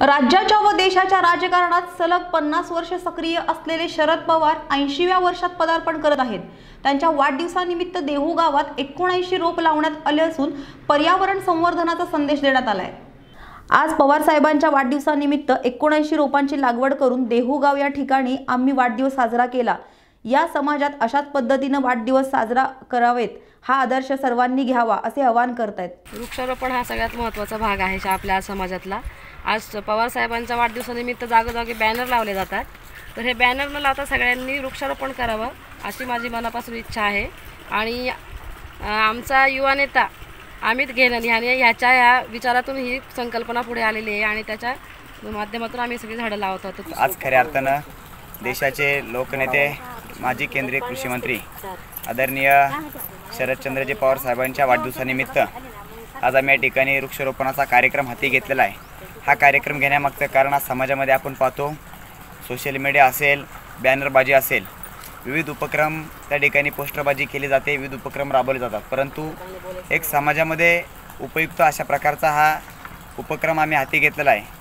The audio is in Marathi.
राज्याच्या व देशाच्या राजकारणात सलग पन्नास वर्ष सक्रिय असलेले शरद पवार ऐंशीव्या वर्षात पदार्पण करत आहेत. त्यांच्या वाढदिवसानिमित्त देहू गावात एकोणऐंशी रोप लावण्यात आले असून पर्यावरण संवर्धनाचा संदेश देण्यात आलाय. आज पवार साहेबांच्या वाढदिवसानिमित्त एकोणऐंशी रोपांची लागवड करून देहू गाव या ठिकाणी आम्ही वाढदिवस साजरा केला. या समाजात अशाच पद्धतीनं वाढदिवस साजरा करावेत हा आदर्श सर्वांनी घ्यावा असे आवाहन करतायत. वृक्षारोपण हा सगळ्यात महत्त्वाचा भाग आहे शा- आपल्या समाजातला. आज पवार साहेबांच्या वाढदिवसानिमित्त जागोजागी बॅनर लावले जातात. तर हे बॅनर न लावता सगळ्यांनी वृक्षारोपण करावं अशी माझी मनापासून इच्छा आहे. आणि आमचा युवा नेता अमित घेनन ह्याने ह्याच्या ह्या विचारातून ही संकल्पना पुढे आलेली आहे आणि त्याच्या माध्यमातून आम्ही सगळी झाडं लावत होतो आज खऱ्या अर्थानं देशाचे लोकनेते माजी केंद्रीय कृषी मंत्री आदरणीय शरदचंद्रजी पवार साहेबांच्या वाढदिवसानिमित्त आज आम्ही या ठिकाणी वृक्षारोपणाचा कार्यक्रम हाती घेतलेला आहे. हा कार्यक्रम घेण्यामागचं कारण आज समाजामध्ये आपण पाहतो सोशल मीडिया असेल बॅनरबाजी असेल विविध उपक्रम त्या ठिकाणी पोस्टरबाजी केली जाते विविध उपक्रम राबवले जातात. परंतु एक समाजामध्ये उपयुक्त अशा प्रकारचा हा उपक्रम आम्ही हाती घेतलेला आहे.